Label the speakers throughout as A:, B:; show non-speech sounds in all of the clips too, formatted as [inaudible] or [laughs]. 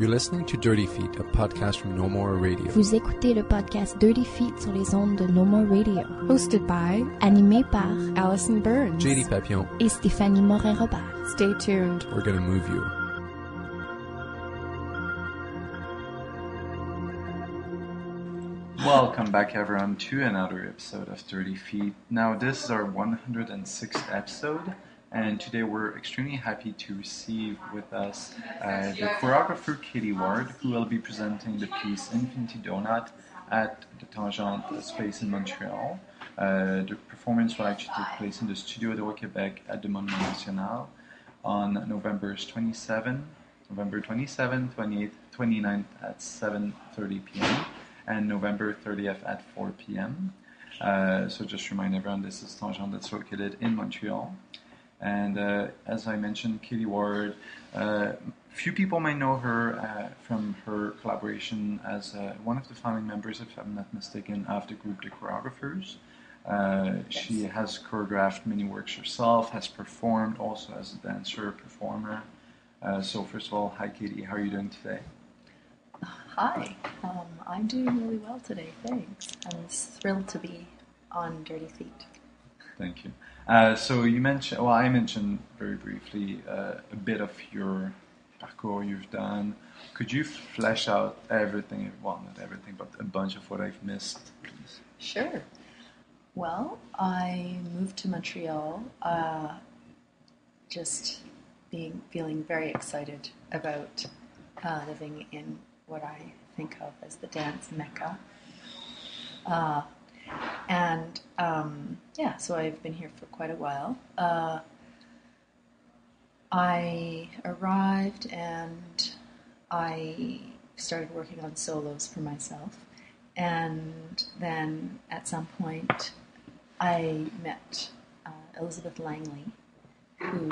A: You're listening to Dirty Feet, a podcast from No More Radio.
B: Vous écoutez le podcast Dirty Feet sur les ondes de No More Radio,
C: Hosted by
B: animé par
C: Allison Burns.
A: JD Papillon,
B: et Stéphanie Morin-Robert.
C: Stay tuned.
A: we're gonna move you.
D: Welcome back, everyone, to another episode of Dirty Feet. Now, this is our 106th episode, and today we're extremely happy to receive with us uh, the choreographer Katie Ward, who will be presenting the piece Infinity Doughnut at the Tangente space in Montreal. Uh, the performance will actually take place in the Studio de Québec at the Monument National on November 27, November 27, 28th, 29th at 7:30 p.m. and November 30th at 4 p.m. Uh, so just remind everyone, this is Tangente that's located in Montreal. And uh, as I mentioned, Katie Ward, uh, few people might know her uh, from her collaboration as uh, one of the founding members, if I'm not mistaken, of the group The Choreographers. Uh, she has choreographed many works herself, has performed also as a dancer, performer. Uh, so first of all, hi Katie, how are you doing today?
E: Hi, um, I'm doing really well today, thanks. I'm thrilled to be on Dirty Feet.
D: Thank you. Uh, so you mentioned, well, I mentioned very briefly uh, a bit of your parcours you've done. Could you flesh out everything? Well, not everything, but a bunch of what I've missed, please.
E: Sure. Well, I moved to Montreal uh, just being feeling very excited about uh, living in what I think of as the dance mecca. Uh, and um, yeah, so I've been here for quite a while. Uh, I arrived and I started working on solos for myself. And then at some point, I met uh, Elizabeth Langley, who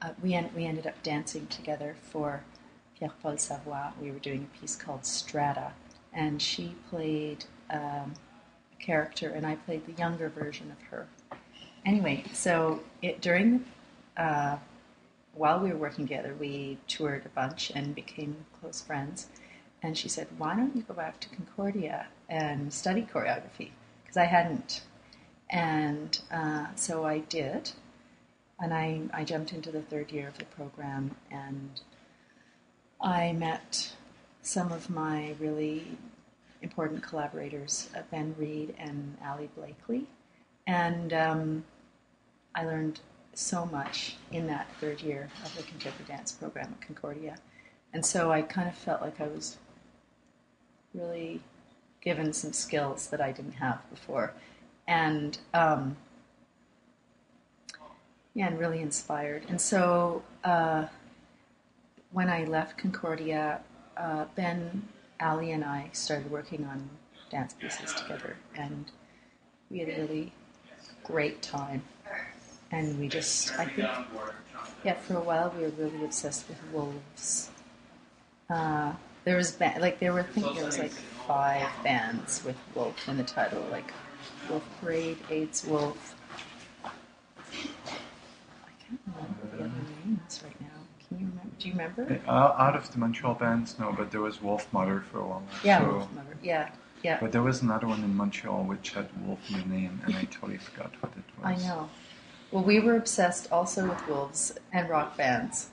E: uh, we, en- we ended up dancing together for Pierre Paul Savoie. We were doing a piece called Strata, and she played um, character, and I played the younger version of her. Anyway, so it, during uh, while we were working together, we toured a bunch and became close friends. And she said, "Why don't you go back to Concordia and study choreography?" Because I hadn't, and uh, so I did. And I, I jumped into the third year of the program, and I met some of my really important collaborators, uh, Ben Reed and Ali Blakely, and um, I learned so much in that third year of the contemporary dance program at Concordia. And so I kind of felt like I was really given some skills that I didn't have before. And um, yeah, and really inspired. And so uh, when I left Concordia, uh, Ben, Ali, and I started working on dance pieces together, and we had a really great time and we just I think yeah for a while we were really obsessed with wolves. Uh, there was ba- like there were I think there was like five bands with wolf in the title like Wolf Parade, AIDS Wolf. I can't remember the other names right now. Can you remember? Do you remember?
D: Uh, out of the Montreal bands, no, but there was Wolf Mother for a while.
E: Yeah,
D: so-
E: Wolf Mother. Yeah, yeah.
D: But there was another one in Montreal which had Wolf in the name, and I totally forgot what it [laughs] was.
E: I know. Well, we were obsessed also with wolves and rock bands.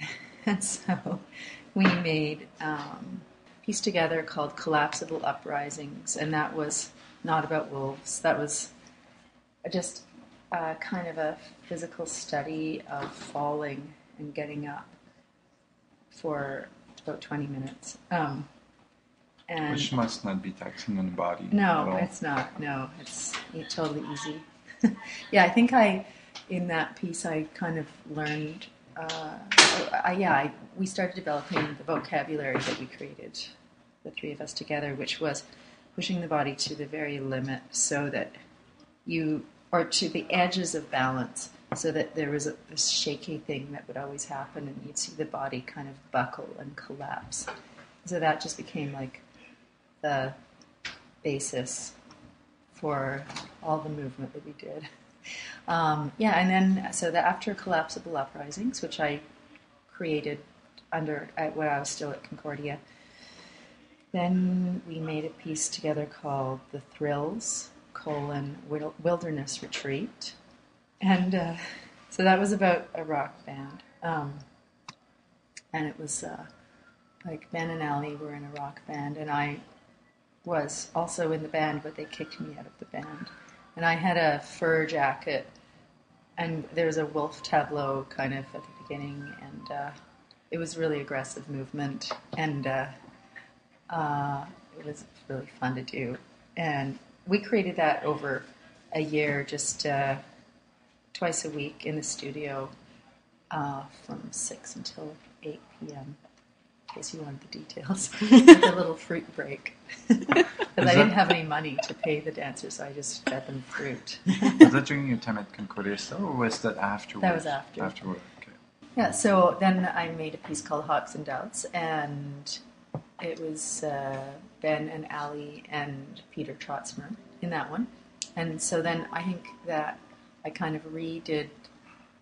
E: [laughs] and so we made um, a piece together called Collapsible Uprisings, and that was not about wolves. That was just uh, kind of a physical study of falling and getting up for about 20 minutes. Um, and
D: Which must not be taxing on the body.
E: no, it's not. No, it's totally easy. [laughs] yeah, I think I, in that piece, I kind of learned. Uh, I, yeah, I, we started developing the vocabulary that we created, the three of us together, which was pushing the body to the very limit, so that you, or to the edges of balance, so that there was a, this shaky thing that would always happen, and you'd see the body kind of buckle and collapse. So that just became like the basis for all the movement that we did. Um, yeah, and then so the after collapsible uprisings, which I created under at, when I was still at Concordia. Then we made a piece together called "The Thrills: colon Wilderness Retreat," and uh, so that was about a rock band. Um, and it was uh, like Ben and Ali were in a rock band, and I was also in the band, but they kicked me out of the band. And I had a fur jacket, and there was a wolf tableau kind of at the beginning, and uh, it was really aggressive movement, and uh, uh, it was really fun to do. And we created that over a year, just uh, twice a week in the studio uh, from 6 until 8 p.m. In case you wanted the details. [laughs] With a little fruit break. [laughs] Because I
D: that-
E: didn't have any money to pay the dancers, so I just fed them fruit. [laughs]
D: Was that during your time at Concordia still, or was that afterwards?
E: That was after.
D: Afterward, okay.
E: Yeah, so then I made a piece called Hawks and Doves, and it was uh, Ben and Ali and Peter Trosztmer in that one. And so then I think that I kind of redid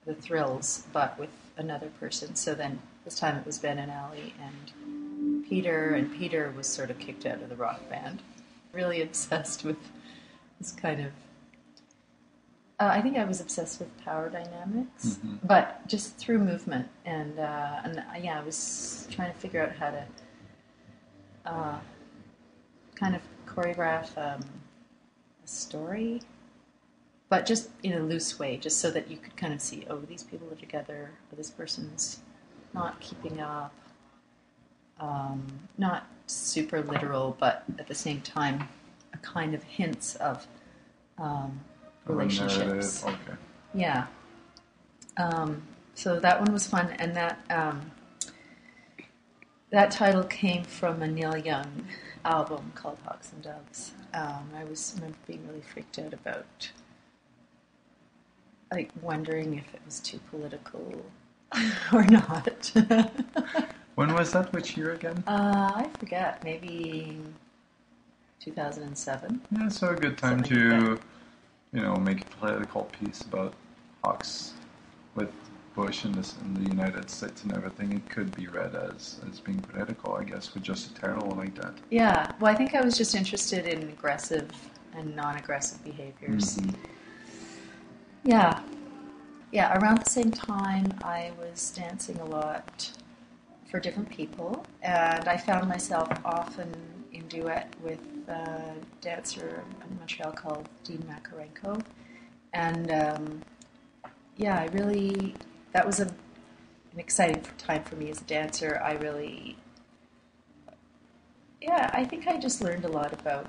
E: the thrills, but with another person. So then this time it was Ben and Ali and Peter, and Peter was sort of kicked out of the rock band. Really [laughs] obsessed with this kind of uh, I think I was obsessed with power dynamics,
D: Mhm.
E: but just through movement, and uh, and uh, yeah, I was trying to figure out how to uh, kind of choreograph um, a story, but just in a loose way, just so that you could kind of see, oh, these people are together, or this person's not keeping up, um, not super literal, but at the same time, a kind of hints of um, relationships.
D: Okay.
E: Yeah. Um, so that one was fun, and that um, that title came from a Neil Young album called Hawks and Doves. Um, I was remember being really freaked out about, like, wondering if it was too political [laughs] or not. [laughs]
D: When was that? Which year again?
E: uh, I forget. Maybe 2007.
D: Yeah, so a good time
E: Something
D: to,
E: like
D: you know, make a political piece about Hawks with Bush in, this, in the United States and everything. It could be read as, as being political, I guess, with just a title like that.
E: Yeah. Well, I think I was just interested in aggressive and non-aggressive behaviors.
D: Mhm.
E: Yeah. Yeah, around the same time, I was dancing a lot for different people, and I found myself often in duet with a dancer in Montreal called Dean Makarenko. And um, yeah, I really, that was a, an exciting time for me as a dancer. I really, yeah, I think I just learned a lot about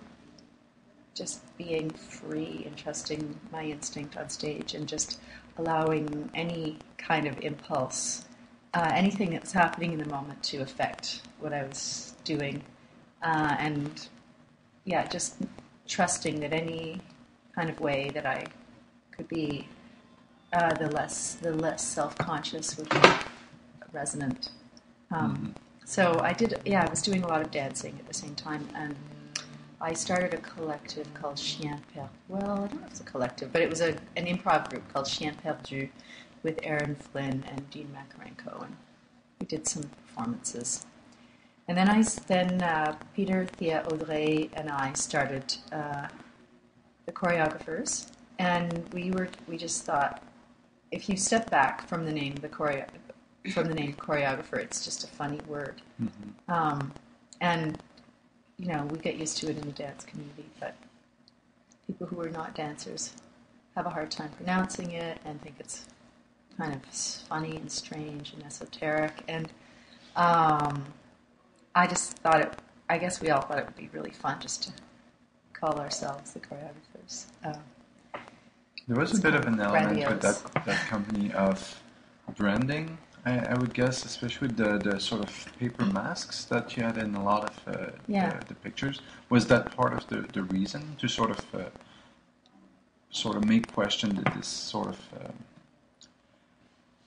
E: just being free and trusting my instinct on stage and just allowing any kind of impulse, uh, anything that's happening in the moment to affect what I was doing. Uh, and yeah, just trusting that any kind of way that I could be, uh, the less the less self conscious would be resonant. Um, So I did, yeah, I was doing a lot of dancing at the same time, and I started a collective called Chien Perdu. Well, I don't know if it's a collective, but it was a, an improv group called Chien Perdu with Aaron Flynn and Dean Makarenko, and we did some performances. And then I, then uh, Peter, Thea, Audrey, and I started uh, the choreographers, and we were we just thought if you step back from the name the choreo- from the name choreographer, it's just a funny word.
D: Mhm.
E: Um, and, you know, we get used to it in the dance community, but people who are not dancers have a hard time pronouncing it and think it's kind of funny and strange and esoteric. And um, I just thought it, I guess we all thought it would be really fun just to call ourselves the choreographers. Um,
D: There was a bit of an element with that, that company of branding, I, I would guess, especially with the, the sort of paper masks that you had in a lot of uh,
E: Yeah.
D: the, the pictures. Was that part of the, the reason to sort of uh, sort of make question that this sort of um,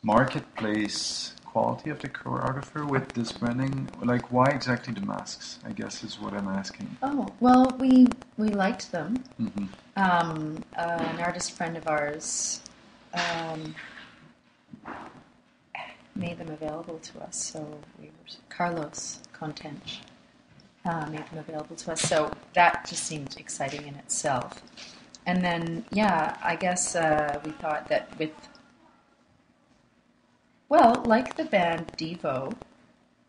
D: marketplace quality of the choreographer with this branding? Like, why exactly the masks? I guess is what I'm asking.
E: oh, well, we, we liked them.
D: hmm
E: um, uh, an artist friend of ours um, made them available to us. So we were, Carlos Contench uh, made them available to us. So that just seemed exciting in itself. And then, yeah, I guess uh, we thought that with, well, like the band Devo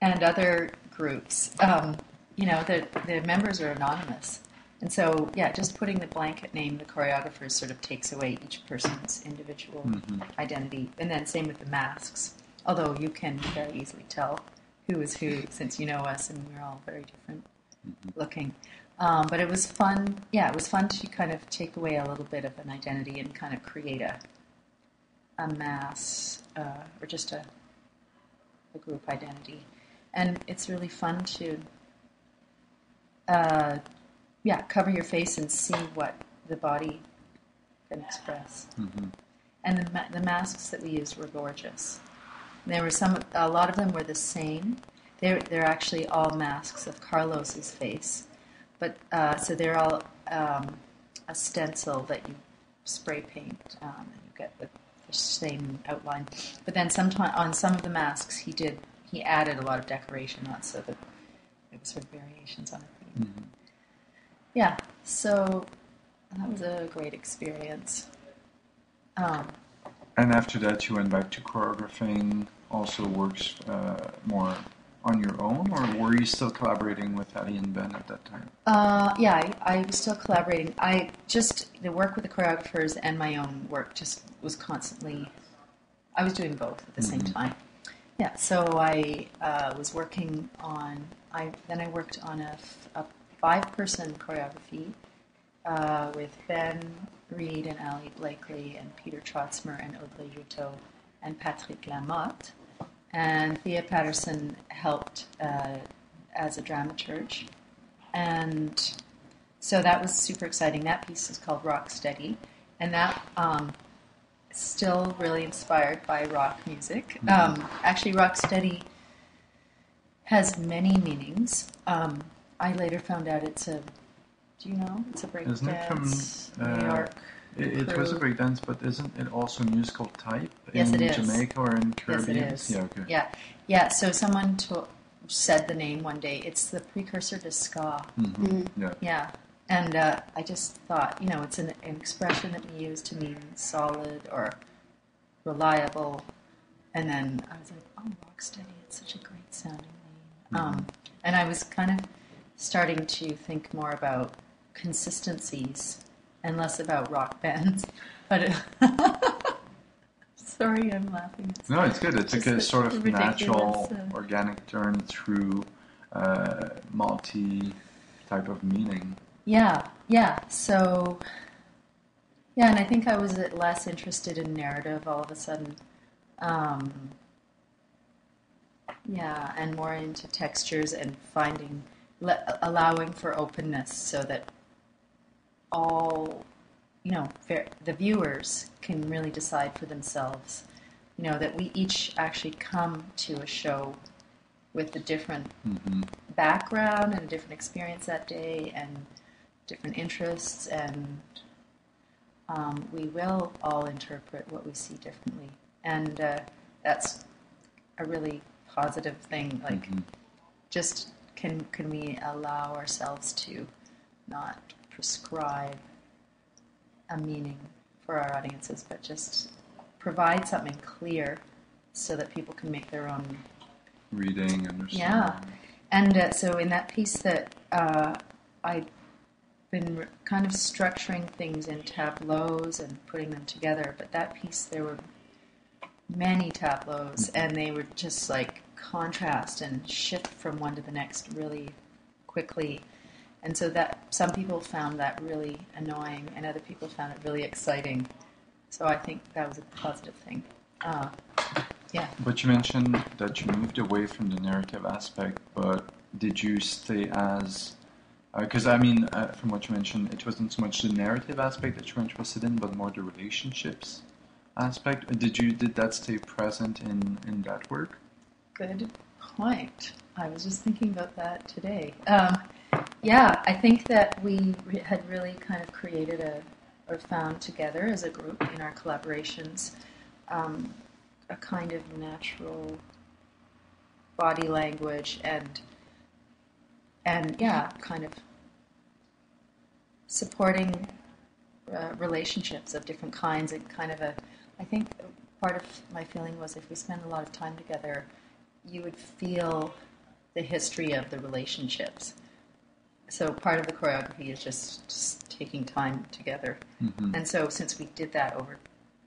E: and other groups, um, you know, the, the members are anonymous. And so, yeah, just putting the blanket name, the choreographers, sort of takes away each person's individual
D: Mhm.
E: identity. And then same with the masks. Although you can very easily tell who is who since you know us and we're all very different looking. Um, but it was fun. Yeah, it was fun to kind of take away a little bit of an identity and kind of create a a mass uh, or just a a group identity. And it's really fun to uh, yeah cover your face and see what the body can express.
D: Mhm.
E: And the, ma- the masks that we used were gorgeous. There were some, a lot of them were the same. They're, they're actually all masks of Carlos's face. But, uh, so they're all um, a stencil that you spray paint um, and you get the, the same outline. But then sometime, on some of the masks, he did, he added a lot of decoration on so that it was sort of variations on a theme.
D: Mhm.
E: Yeah, so that was a great experience. Um,
D: And after that, you went back to choreographing. Also works uh, more on your own, or were you still collaborating with Ali and Ben at that time?
E: Uh, yeah, I, I was still collaborating. I just the work with the choreographers and my own work just was constantly. I was doing both at the same
D: Mhm.
E: time. Yeah, so I uh, was working on. I then I worked on a, a five-person choreography uh, with Ben Reed and Ali Blakely and Peter Trosztmer and Audrey Juteau and Patrick Lamothe. And Thea Patterson helped uh, as a dramaturge. And so that was super exciting. That piece is called Rock Steady. And that um, still really inspired by rock music. Um, actually, Rock Steady has many meanings. Um, I later found out it's a, do you know? It's a break
D: Isn't it from, uh,
E: New York.
D: It, it was a
E: crew.
D: breakdance, but isn't it also musical type
E: Yes,
D: in
E: it is.
D: Jamaica or in
E: Yes, it
D: Caribbean?
E: is.
D: Yeah, okay.
E: Yeah, yeah. So someone to- said the name one day. It's the precursor to ska.
D: Mhm. Yeah.
E: Yeah, and uh, I just thought, you know, it's an, an expression that we use to mean solid or reliable, and then I was like, oh, rocksteady. It's such a great sounding name. Um, and I was kind of starting to think more about consistencies and less about rock bands. [laughs] But [laughs] sorry, I'm laughing. It's-
D: No, it's good. It's like a sort of natural,
E: uh,
D: organic turn through uh, multi type of meaning.
E: Yeah, yeah. So, yeah, and I think I was less interested in narrative all of a sudden. Um, yeah, and more into textures and finding, le- allowing for openness so that all, you know, fair, the viewers can really decide for themselves. You know, that we each actually come to a show with a different
D: hmm
E: background and a different experience that day and different interests and um, we will all interpret what we see differently and uh, that's a really positive thing like
D: Mhm.
E: just can can we allow ourselves to not prescribe a meaning for our audiences but just provide something clear so that people can make their own
D: Reading, understanding.
E: Yeah. And uh, so in that piece that uh, I've been r- kind of structuring things in tableaus and putting them together, but that piece there were many tableaus and they were just like contrast and shift from one to the next really quickly. And so that some people found that really annoying and other people found it really exciting. So I think that was a positive thing. Uh, yeah.
D: But you mentioned that you moved away from the narrative aspect, but did you stay as. Because, I mean, uh, from what you mentioned, it wasn't so much the narrative aspect that you were interested in, but more the relationships aspect. Uh, Did you did that stay present in, in that work?
E: Good point. I was just thinking about that today. Um, yeah, I think that we had really kind of created a, or found together as a group in our collaborations, um, a kind of natural body language and and yeah, kind of supporting uh, relationships of different kinds and kind of a. I think part of my feeling was if we spend a lot of time together, you would feel the history of the relationships. So part of the choreography is just, just taking time together.
D: Mhm.
E: And so since we did that over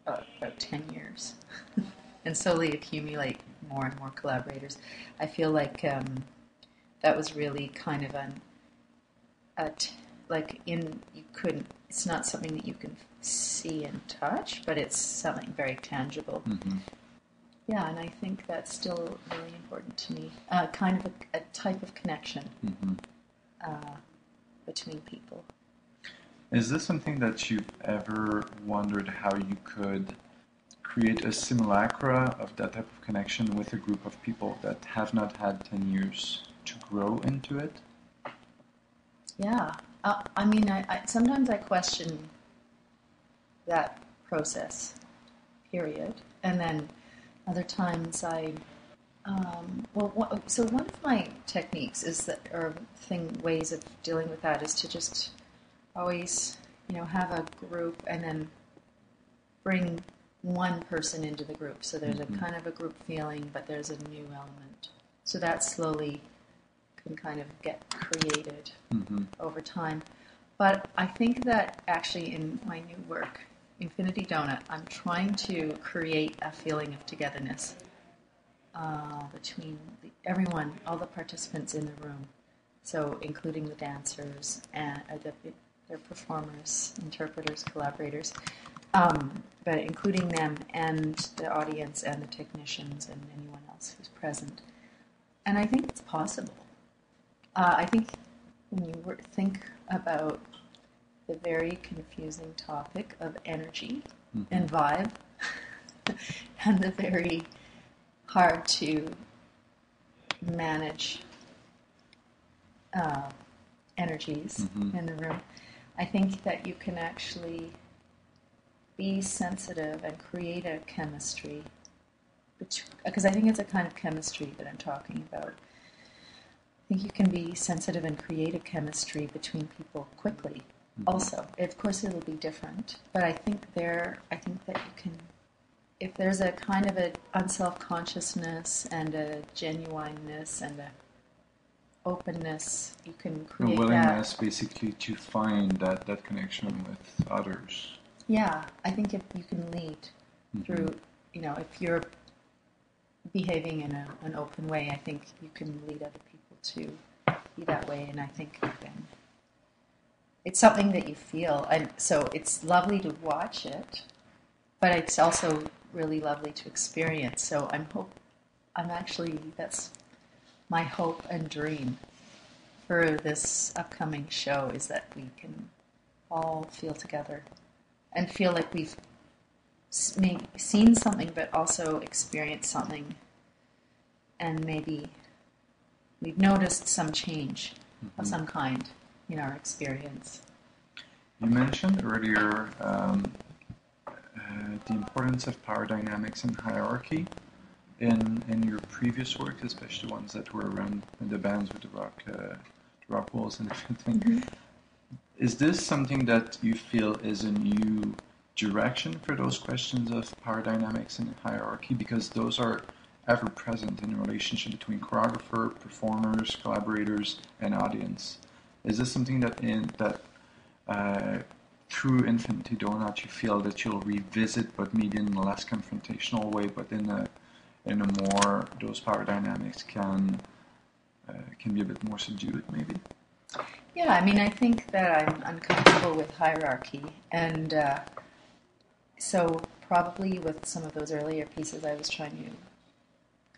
E: uh, about 10 years [laughs] and slowly accumulate more and more collaborators, I feel like um, that was really kind of an, a t- like in, you couldn't, it's not something that you can see and touch, but it's something very tangible.
D: Mhm.
E: Yeah, and I think that's still really important to me. Uh, kind of a, a type of connection
D: Mhm.
E: Uh, between people.
D: Is this something that you've ever wondered how you could create a simulacra of that type of connection with a group of people that have not had 10 years to grow into it?
E: Yeah, uh, I mean, I, I sometimes I question that process, period, and then other times I, um, well, so one of my techniques is that, or thing ways of dealing with that is to just always, you know, have a group and then bring one person into the group. So there's
D: Mhm.
E: a kind of a group feeling, but there's a new element. So that slowly can kind of get created
D: hmm
E: over time. But I think that actually in my new work, Infinity Doughnut, I'm trying to create a feeling of togetherness uh, between the, everyone, all the participants in the room. So, including the dancers and uh, the, their performers, interpreters, collaborators, um, but including them and the audience and the technicians and anyone else who's present. And I think it's possible. Uh, I think when you think about the very confusing topic of energy
D: Mhm.
E: and vibe, [laughs] and the very hard to manage uh, energies
D: Mhm.
E: in the room, I think that you can actually be sensitive and create a chemistry. Because I think it's a kind of chemistry that I'm talking about. I think you can be sensitive and create a chemistry between people quickly. Also, of course, it'll be different, but I think there, I think that you can, if there's a kind of a unself consciousness and a genuineness and a openness, you can create A
D: willingness
E: that.
D: basically to find that, that connection with others.
E: Yeah, I think if you can lead
D: Mhm.
E: through, you know, if you're behaving in a, an open way, I think you can lead other people to be that way, and I think you can. It's something that you feel, and so it's lovely to watch it, but it's also really lovely to experience. So I'm hope, I'm actually that's my hope and dream for this upcoming show is that we can all feel together and feel like we've seen something but also experienced something. And maybe we've noticed some change of some kind in our experience.
D: You mentioned earlier um, uh, the importance of power dynamics and hierarchy in in your previous work, especially ones that were around the bands with the rock, uh, the rock walls and [laughs] everything. Is this something that you feel is a new direction for those questions of power dynamics and hierarchy? Because those are ever present in the relationship between choreographer, performers, collaborators, and audience. Is this something that in that uh, through Infinity Doughnut you feel that you'll revisit, but maybe in a less confrontational way, but in a in a more those power dynamics can uh, can be a bit more subdued, maybe.
E: Yeah, I mean, I think that I'm uncomfortable with hierarchy, and uh, so probably with some of those earlier pieces, I was trying to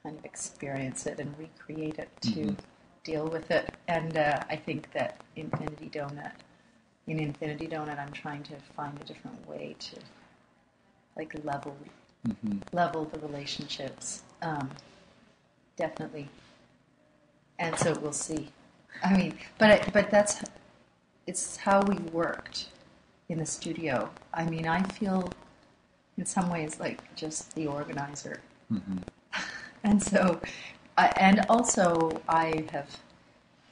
E: kind of experience it and recreate it to
D: Mhm.
E: deal with it. And uh, I think that Infinity Doughnut, in Infinity Doughnut, I'm trying to find a different way to like level
D: hmm
E: level the relationships, um, definitely. And so we'll see. I mean, but I, but that's it's how we worked in the studio. I mean, I feel in some ways like just the organizer
D: hmm [laughs]
E: And so, I and also I have,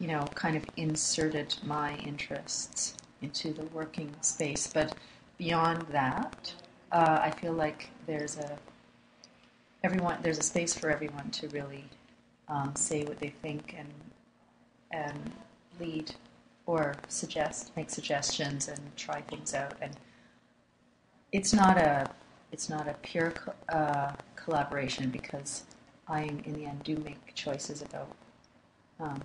E: you know, kind of inserted my interests into the working space. But beyond that, uh, I feel like there's a everyone there's a space for everyone to really um, say what they think and and lead or suggest, make suggestions and try things out. And it's not a it's not a pure uh, collaboration because I, in the end, do make choices about um,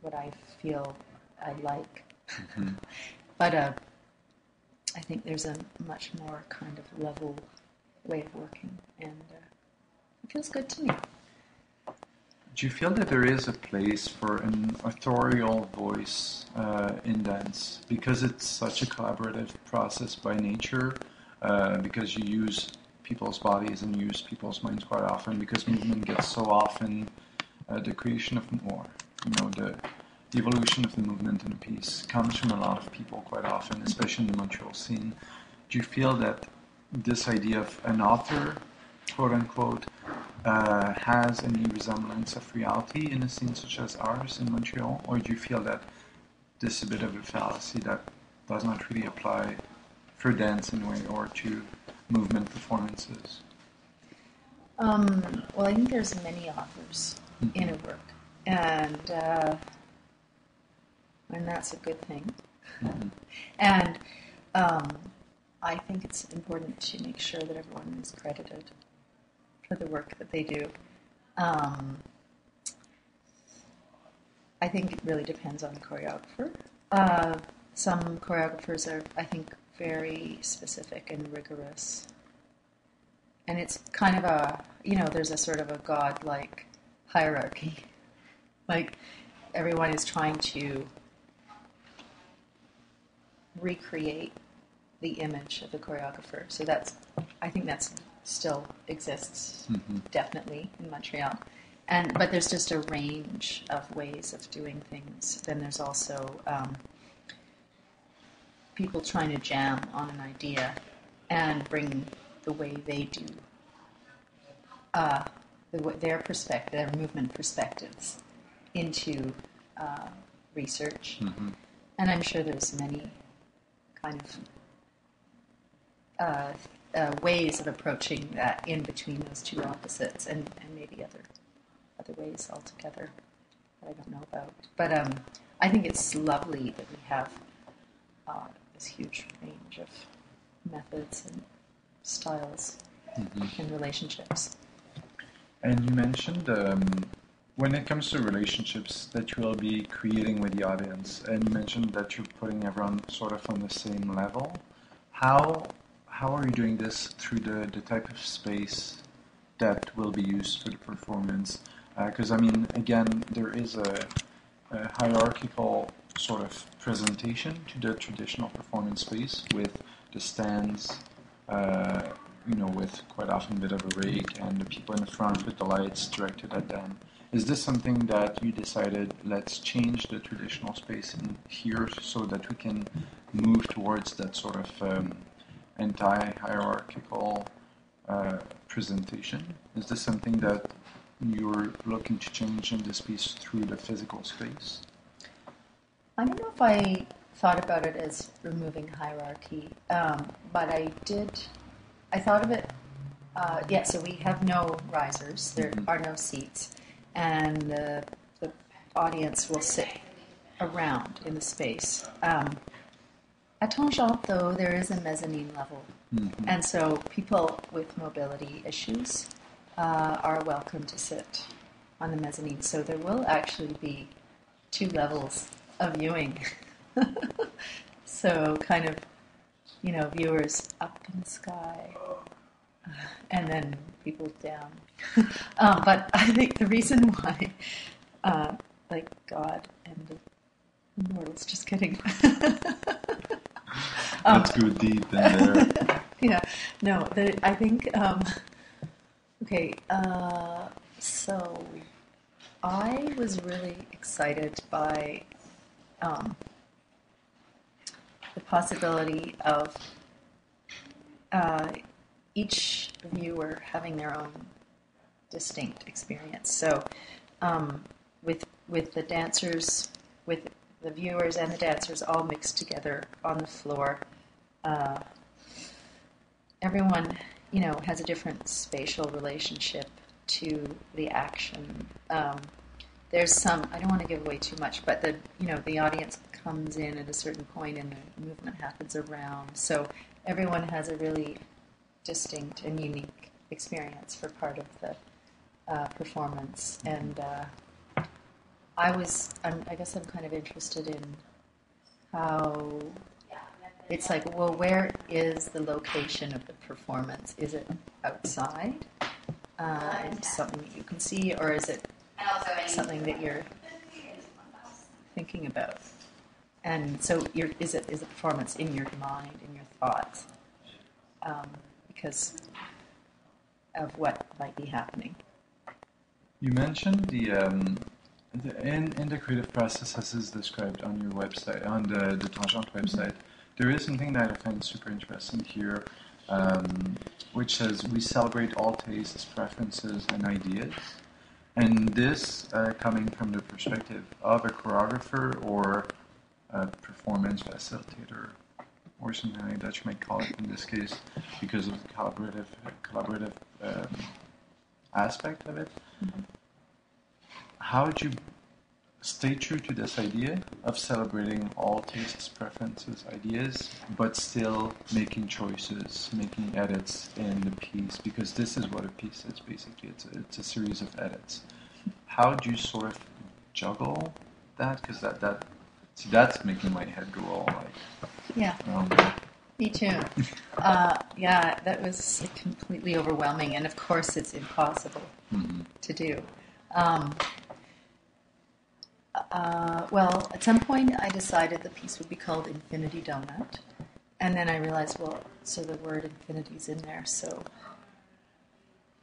E: what I feel I like.
D: hmm [laughs]
E: But uh, I think there's a much more kind of level way of working, and uh, it feels good to me.
D: Do you feel that there is a place for an authorial voice uh, in dance because it's such a collaborative process by nature? Uh, because you use people's bodies and use people's minds quite often. Because movement gets so often uh, the creation of more, you know, the, the evolution of the movement in a piece comes from a lot of people quite often, especially in the Montreal scene. Do you feel that this idea of an author, quote unquote, uh, has any resemblance of reality in a scene such as ours in Montreal, or do you feel that this is a bit of a fallacy that does not really apply for dance in a way or to movement performances?
E: Um, well, I think there's many authors in a work, and uh, and that's a good thing.
D: Mhm.
E: And um, I think it's important to make sure that everyone is credited for the work that they do. Um, I think it really depends on the choreographer. Uh, some choreographers are, I think, very specific and rigorous. And it's kind of a, you know, there's a sort of a godlike hierarchy. [laughs] Like everyone is trying to recreate the image of the choreographer. So that's, I think that's still exists
D: Mhm.
E: definitely in Montreal. And but there's just a range of ways of doing things. Then there's also um, people trying to jam on an idea and bring the way they do uh, the, their perspective, their movement perspectives into uh, research.
D: Mhm.
E: And I'm sure there's many kind of uh, uh, ways of approaching that in between those two opposites, and, and maybe other other ways altogether that I don't know about. But um, I think it's lovely that we have uh, this huge range of methods and styles
D: Mhm.
E: and relationships.
D: And you mentioned um, when it comes to relationships that you will be creating with the audience, and you mentioned that you're putting everyone sort of on the same level. How how are you doing this through the, the type of space that will be used for the performance? Because I mean, again, there is a, a hierarchical sort of presentation to the traditional performance space with the stands, uh, you know, with quite often a bit of a rig and the people in the front with the lights directed at them. Is this something that you decided, let's change the traditional space in here so that we can move towards that sort of um, anti-hierarchical uh, presentation? Is this something that you're looking to change in this piece through the physical space?
E: I don't know if I thought about it as removing hierarchy, um, but I did. I thought of it. Uh, yeah, so we have no risers. There
D: Mhm.
E: are no seats, and the, the audience will sit around in the space. Um, at Tangente, though, there is a mezzanine level,
D: Mhm.
E: and so people with mobility issues uh, are welcome to sit on the mezzanine. So there will actually be two levels of viewing. [laughs] so kind of, you know, viewers up in the sky, and then people down. [laughs] um, but I think the reason why, uh, like God and the mortals, just kidding. [laughs] Um,
D: Let's go deep in there. [laughs]
E: yeah, no, the, I think, um, okay, uh, so I was really excited by um, the possibility of uh, each of you viewer having their own distinct experience. So, um, with with the dancers, with the viewers and the dancers all mixed together on the floor, uh, everyone, you know, has a different spatial relationship to the action. Um, there's some I don't want to give away too much, but the you know the audience comes in at a certain point and the movement happens around. So everyone has a really distinct and unique experience for part of the uh, performance. And uh, I was I'm, I guess I'm kind of interested in how it's like well where is the location of the performance? Is it outside? Uh, something that you can see, or is it something that you're thinking about. And so, is it is a performance in your mind, in your thoughts, um, because of what might be happening?
D: You mentioned the, um, the in, in the creative process as is described on your website, on the, the Tangente website, there is something that I find super interesting here, um, which says we celebrate all tastes, preferences, and ideas. And this uh, coming from the perspective of a choreographer or a performance facilitator or something like that you might call it in this case because of the collaborative collaborative um, aspect of it. How would you stay true to this idea of celebrating all tastes, preferences, ideas, but still making choices, making edits in the piece? Because this is what a piece is basically. It's a, it's a series of edits. How do you sort of juggle that? Because that that see that's making my head go all like.
E: Yeah,
D: Um,
E: me too. [laughs] Uh, yeah, that was completely overwhelming, and of course, it's impossible
D: mhm.
E: to do. Um, uh, well, at some point, I decided the piece would be called Infinity Doughnut, and then I realized, well, so the word infinity's in there, so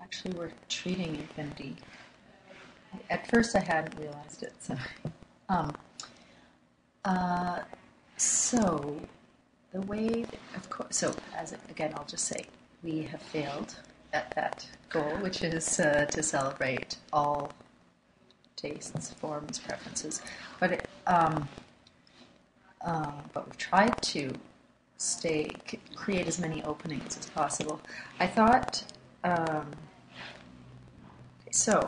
E: actually, we're treating infinity. At first, I hadn't realized it, so. Um, uh, so, the way, of course, so as again, I'll just say we have failed at that goal, which is uh, to celebrate all tastes, forms, preferences. But it, um, uh, but we've tried to stay c- create as many openings as possible. I thought um, so.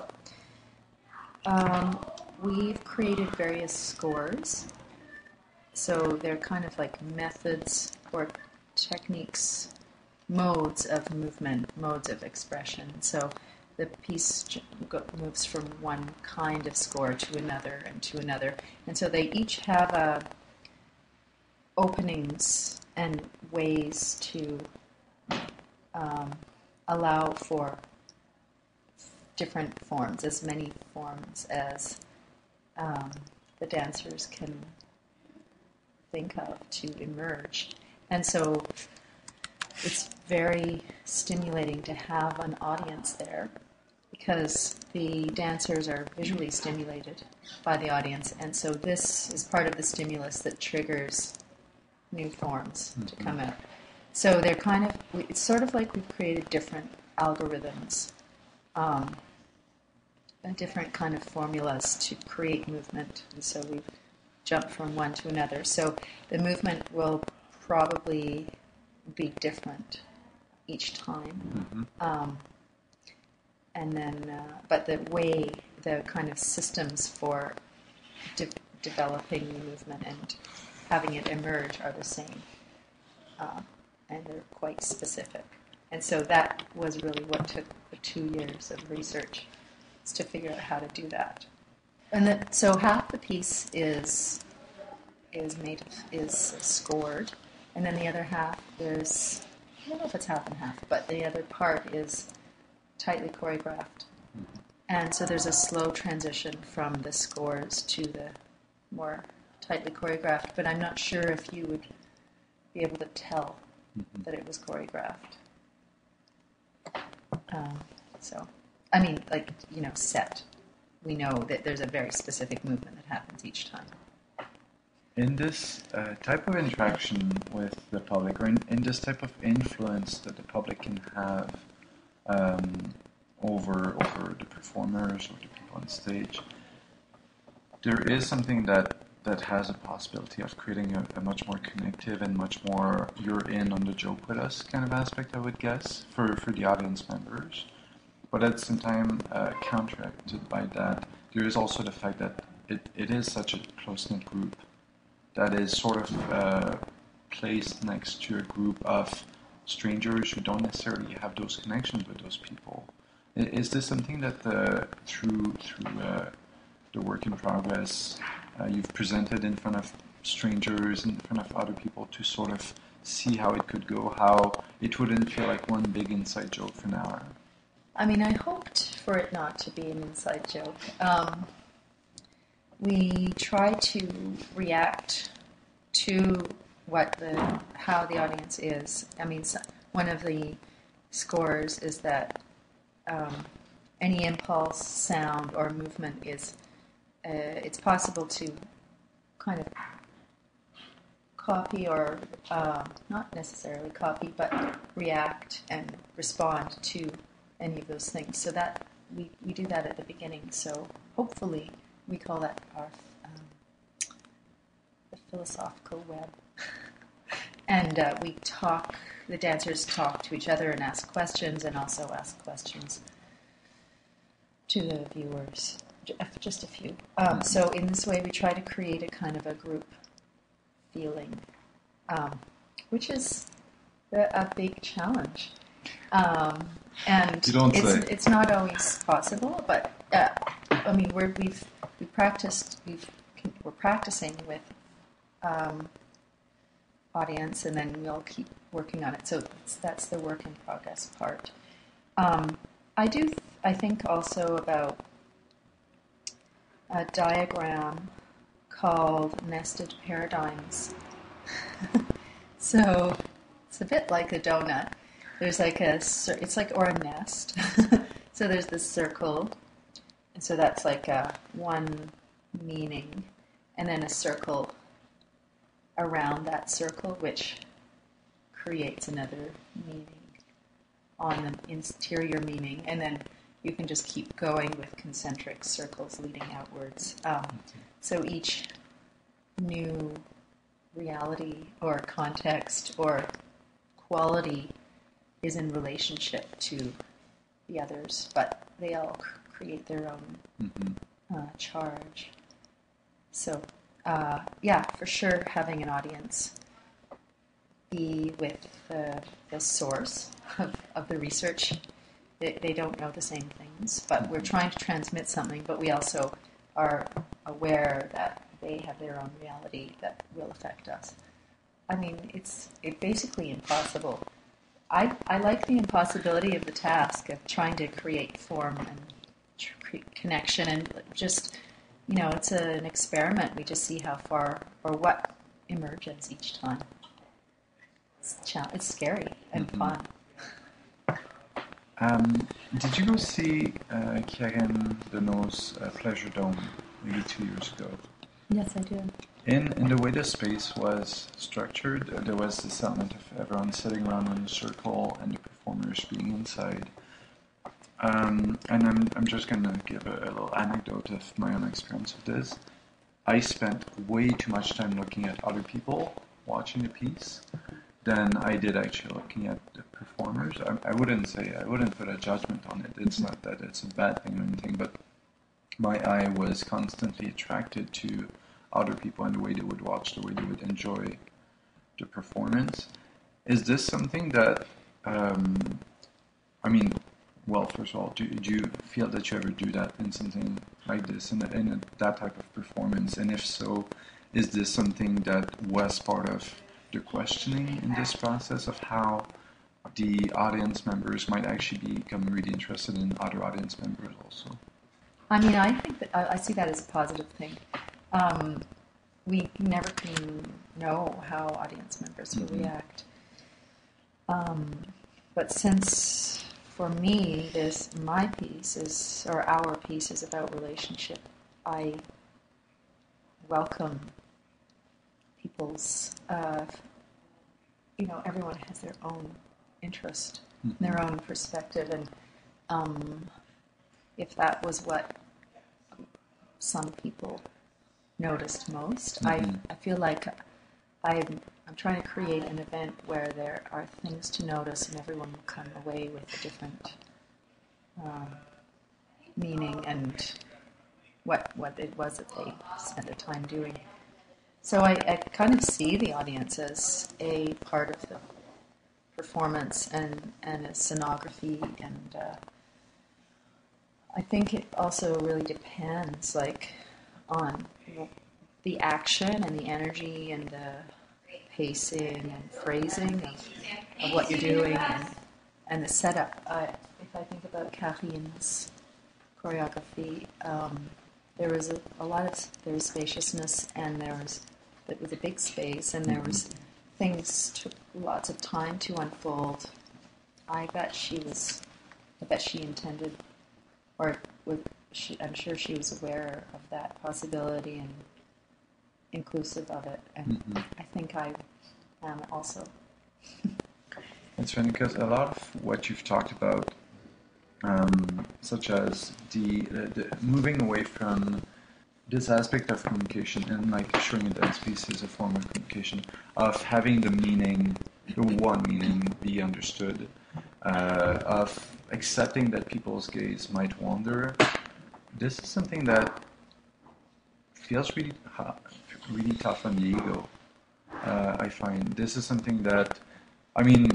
E: Um, we've created various scores so they're kind of like methods or techniques, modes of movement, modes of expression. So the piece moves from one kind of score to another and to another, and so they each have a openings and ways to um, allow for different forms, as many forms as um, the dancers can think of to emerge. And so it's very stimulating to have an audience there because the dancers are visually stimulated by the audience. And so this is part of the stimulus that triggers new forms to come out. So they're kind of, it's sort of like we've created different algorithms, um, different kind of formulas to create movement. And so we've jump from one to another. So the movement will probably be different each time. Um, and then, uh, but the way, the kind of systems for de- developing the movement and having it emerge are the same. Um, and they're quite specific. And so that was really what took the two years of research, is to figure out how to do that. And that, so half the piece is is made of, is scored, and then the other half is I don't know if it's half and half, but the other part is tightly choreographed. And so there's a slow transition from the scores to the more tightly choreographed, but I'm not sure if you would be able to tell that it was choreographed. Um, so, I mean, like, you know, set. We know that there's a very specific movement that happens each time.
D: In this uh, type of interaction with the public, or in, in this type of influence that the public can have um, over over the performers or the people on stage. There is something that that has a possibility of creating a, a, much more connective and much more you're in on the joke with us kind of aspect, I would guess, for, for the audience members. But at the same time, uh, counteracted by that, there is also the fact that it, it is such a close knit group that is sort of uh, placed next to a group of strangers who don't necessarily have those connections with those people. Is this something that uh, through through uh, the work in progress uh, you've presented in front of strangers, in front of other people to sort of see how it could go, how it wouldn't feel like one big inside joke for an hour?
E: I mean, I hoped for it not to be an inside joke. Um, we try to react to what the how the audience is. I mean, one of the scores is that um, any impulse, sound, or movement is uh, it's possible to kind of copy or uh, not necessarily copy, but react and respond to any of those things. So that we, we do that at the beginning. So hopefully we call that our um, the philosophical web. [laughs] and uh, we talk. The dancers talk to each other and ask questions, and also ask questions to the viewers just a few. Um, so in this way, we try to create a kind of a group feeling, um, which is a, a big challenge. Um, and it's, it's not always possible, but uh, I mean, we're, we've we practiced we've we're practicing with um, audience, and then we'll keep working on it. So that's the work in progress part. Um, I do. I think also about a diagram called nested paradigms. [laughs] so it's a bit like a donut. There's like a, it's like, or a nest. [laughs] so there's this circle, and so that's like a one meaning, and then a circle around that circle, which creates another meaning on the interior meaning, and then you can just keep going with concentric circles leading outwards. Um, so each new reality or context or quality is in relationship to the others, but they all create their own mm-hmm. uh, charge. So, uh, yeah, for sure, having an audience be with the, the source of, of the research they, they don't know the same things, but we're trying to transmit something, but we also are aware that they have their own reality that will affect us. I mean, it's it basically impossible. I, I like the impossibility of the task of trying to create form and tr- connection and just, you know, it's a, an experiment. We just see how far or what emerges each time. It's, it's scary and mm-hmm. fun.
D: Um, did you go see uh, Karine Denault's uh, Pleasure Dome maybe two years ago?
E: Yes, I did.
D: In in the way the space was structured, there was this element of everyone sitting around in a circle and the performers being inside. Um, and I'm I'm just gonna give a, a little anecdote of my own experience of this. I spent way too much time looking at other people watching the piece than I did actually looking at the performers. I, I wouldn't say I wouldn't put a judgment on it. It's not that it's a bad thing or anything, but my eye was constantly attracted to other people and the way they would watch, the way they would enjoy the performance. Is this something that, um, I mean, well, first of all, do, do you feel that you ever do that in something like this, in, a, in a, that type of performance? And if so, is this something that was part of the questioning in this process of how the audience members might actually become really interested in other audience members also.
E: I mean, I think that I, see that as a positive thing. Um, we never can know how audience members will mm-hmm. react. Um, but since for me, this my piece is or our piece is about relationship, I welcome people's, uh, you know, everyone has their own interest, mm-hmm. their own perspective, and um, if that was what some people noticed most.
D: Mhm.
E: I, I feel like I'm, I'm trying to create an event where there are things to notice and everyone will come away with a different um, meaning and what, what it was that they spent their time doing. So I, I kind of see the audience as a part of the performance and, and a scenography and uh, I think it also really depends like on the action and the energy and the pacing and phrasing of, of what you're doing and, and the setup. I, if I think about Karine's choreography, um, there was a, a lot of there was spaciousness and there was it was a big space and there was things took lots of time to unfold. I bet she was, I bet she intended, or with, she, I'm sure she was aware of that possibility and inclusive of it. And
D: Mhm.
E: I think I am also.
D: It's funny because a lot of what you've talked about, um, such as the, uh, the moving away from this aspect of communication and like showing a dance piece is a form of communication, of having the meaning, the one meaning be understood, uh, of accepting that people's gaze might wander. This is something that feels really, really tough on the ego. Uh, I find this is something that, I mean,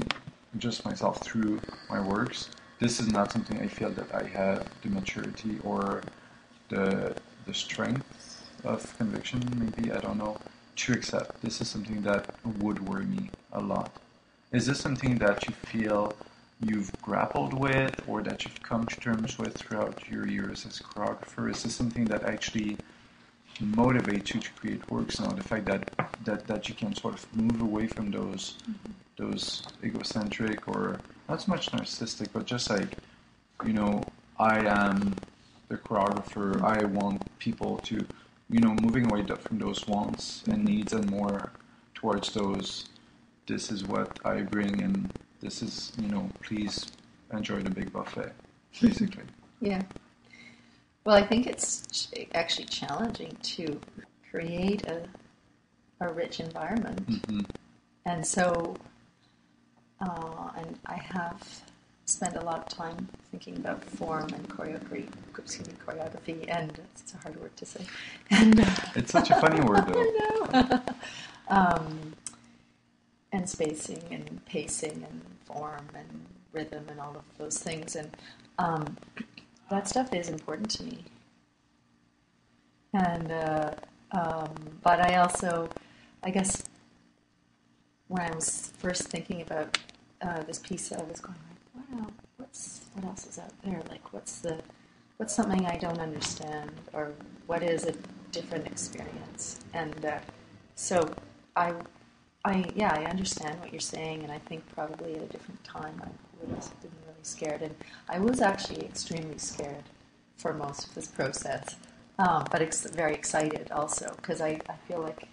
D: just myself through my works. This is not something I feel that I have the maturity or the the strength of conviction. Maybe I don't know to accept. This is something that would worry me a lot. Is this something that you feel you've grappled with, or that you've come to terms with throughout your years as a choreographer? Is this something that actually motivates you to create works now? The fact that that, that you can sort of move away from those mm-hmm. those egocentric or not so much narcissistic, but just like, you know, I am the choreographer. I want people to, you know, moving away from those wants and needs and more towards those. This is what I bring, and this is, you know, please enjoy the big buffet, basically.
E: Yeah. Well, I think it's actually challenging to create a, a rich environment.
D: hmm
E: And so, uh, and I have spent a lot of time thinking about form and choreography, excuse me, choreography, and it's a hard word to say. And
D: It's such a funny word, though. [laughs]
E: I know. [laughs] um, and spacing and pacing and form and rhythm and all of those things, and um, [clears throat] that stuff is important to me. And uh, um, but I also, I guess, when I was first thinking about uh, this piece, I was going like, wow. What's what else is out there? Like, what's the what's something I don't understand, or what is a different experience? And uh, so I, I yeah, I understand what you're saying, and I think probably at a different time I would have been really scared, and I was actually extremely scared for most of this process, um, but ex- very excited also because I, I feel like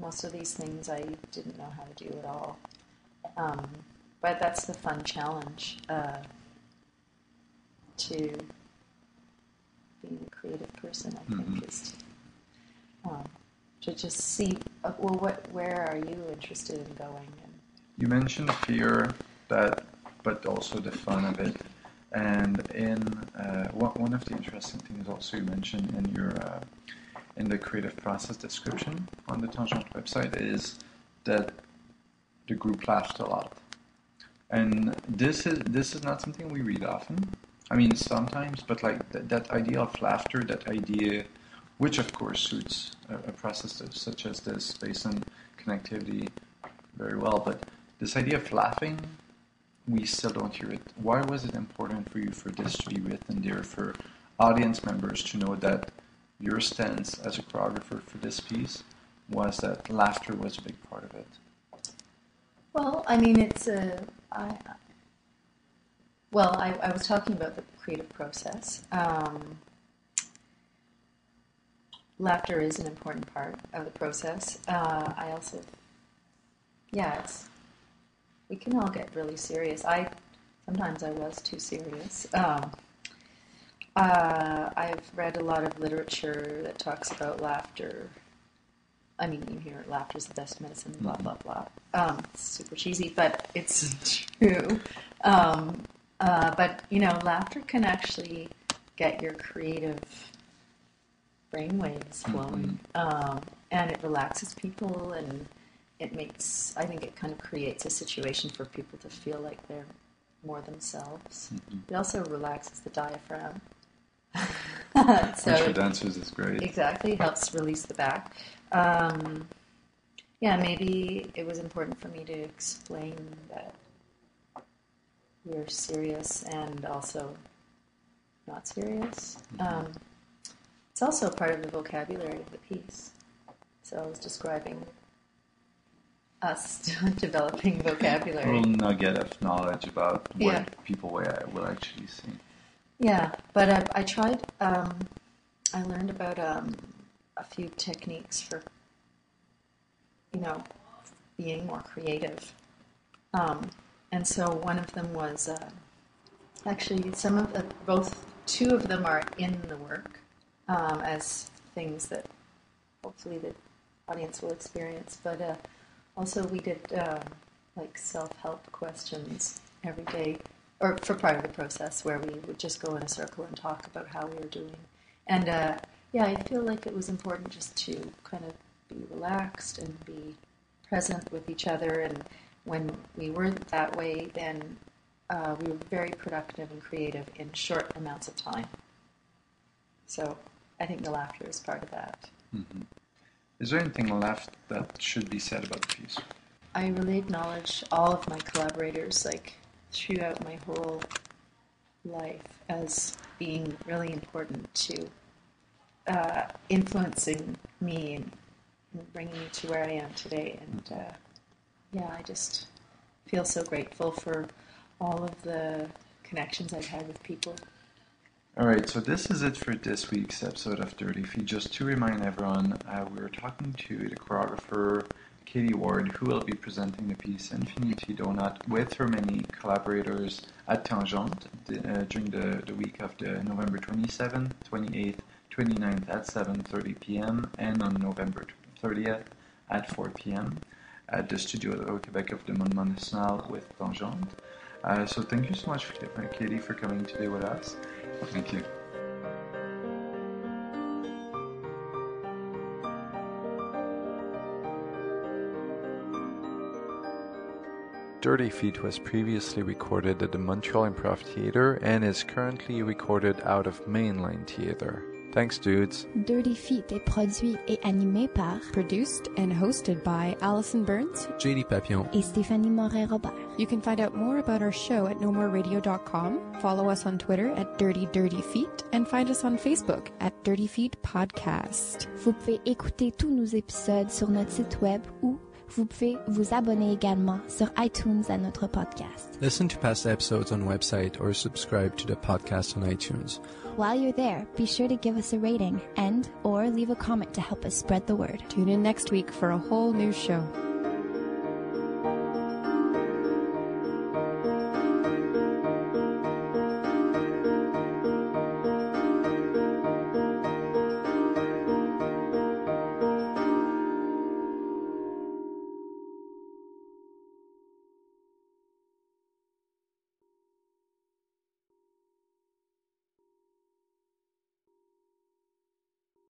E: most of these things I didn't know how to do at all. Um, but that's the fun challenge uh, to being a creative person. I think
D: Mhm.
E: is to, um, to just see uh, well, what where are you interested in going? And,
D: You mentioned fear, that, but also the fun of it. And in uh, one of the interesting things also you mentioned in your uh, in the creative process description on the Tangente website is that the group laughed a lot. And this is this is not something we read often. I mean, sometimes, but like that, that idea of laughter, that idea, which of course suits a, a process such as this, based on connectivity, very well. But this idea of laughing, we still don't hear it. Why was it important for you for this to be written there for audience members to know that your stance as a choreographer for this piece was that laughter was a big part of it?
E: well, I mean, it's a. I, well, I, I was talking about the creative process. Um, laughter is an important part of the process. Uh, I also, yeah, it's we can all get really serious. I sometimes I was too serious. Um, uh, I've read a lot of literature that talks about laughter. I mean, you hear laughter is the best medicine, blah, blah, blah. Um, it's super cheesy, but it's true. Um, uh, but, you know, laughter can actually get your creative brainwaves flowing. Um, and it relaxes people and it makes, I think it kind of creates a situation for people to feel like they're more themselves. It also relaxes the diaphragm. [laughs] so
D: Which for dancers is great.
E: Exactly, helps release the back. Um, yeah, maybe it was important for me to explain that we're serious and also not serious. Um, it's also part of the vocabulary of the piece. So I was describing us [laughs] developing vocabulary.
D: A little nugget of knowledge about what
E: Yeah.
D: people will, will actually see.
E: Yeah, but I, I tried. Um, I learned about um, a few techniques for, you know, being more creative. Um, and so one of them was uh, actually some of the both two of them are in the work um, as things that hopefully the audience will experience. But uh, also we did um, like self-help questions every day, or for part of the process where we would just go in a circle and talk about how we were doing. And uh, yeah, I feel like it was important just to kind of be relaxed and be present with each other. And when we weren't that way, then uh, we were very productive and creative in short amounts of time. So I think the laughter is part of that.
D: Is there anything left that should be said about the piece?
E: I really acknowledge all of my collaborators, like throughout my whole life, as being really important to uh, influencing me and, and bringing me to where I am today. And uh, yeah, I just feel so grateful for all of the connections I've had with people.
D: All right, so this is it for this week's episode of Dirty Feet. Just to remind everyone, uh, we were talking to the choreographer Katie Ward, who will be presenting the piece Infinity Doughnut with her many collaborators at Tangente uh, during the, the week of the November 27th, 28th, 29th at 7.30 p.m. and on November 30th at 4 p.m. at the Studio Québec of the Monument National with Tangente. Uh, so thank you so much, Katie, for coming today with us.
A: Thank you. Dirty Feet was previously recorded at the Montreal Improv Theatre and is currently recorded out of Mainline Theatre. Thanks, dudes.
B: Dirty Feet est produit et animé par
C: Produced and hosted by Allison Burns.
A: JD Papillon.
B: et Stéphanie Morin-Robert.
C: You can find out more about our show at nomoreradio.com, follow us on Twitter at Dirty Dirty Feet, and find us on Facebook at Dirty Feet Podcast.
B: Vous pouvez écouter tous nos épisodes sur notre site web ou vous pouvez vous abonner également sur iTunes à notre podcast.
A: Listen to past episodes on website or subscribe to the podcast on iTunes.
B: While you're there, be sure to give us a rating and or leave a comment to help us spread the word.
C: Tune in next week for a whole new show.